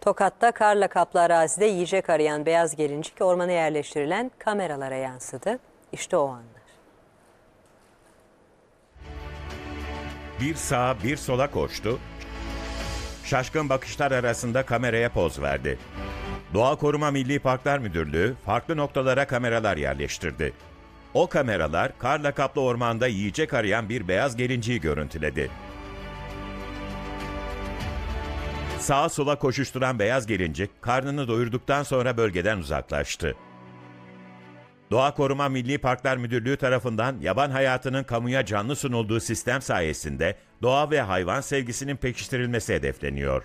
Tokat'ta karla kaplı arazide yiyecek arayan beyaz gelincik ormana yerleştirilen kameralara yansıdı. İşte o anlar. Bir sağa bir sola koştu. Şaşkın bakışlar arasında kameraya poz verdi. Doğa Koruma Milli Parklar Müdürlüğü farklı noktalara kameralar yerleştirdi. O kameralar karla kaplı ormanda yiyecek arayan bir beyaz gelinciyi görüntüledi. Sağa sola koşuşturan beyaz gelincik karnını doyurduktan sonra bölgeden uzaklaştı. Doğa Koruma Milli Parklar Müdürlüğü tarafından yaban hayatının kamuya canlı sunulduğu sistem sayesinde doğa ve hayvan sevgisinin pekiştirilmesi hedefleniyor.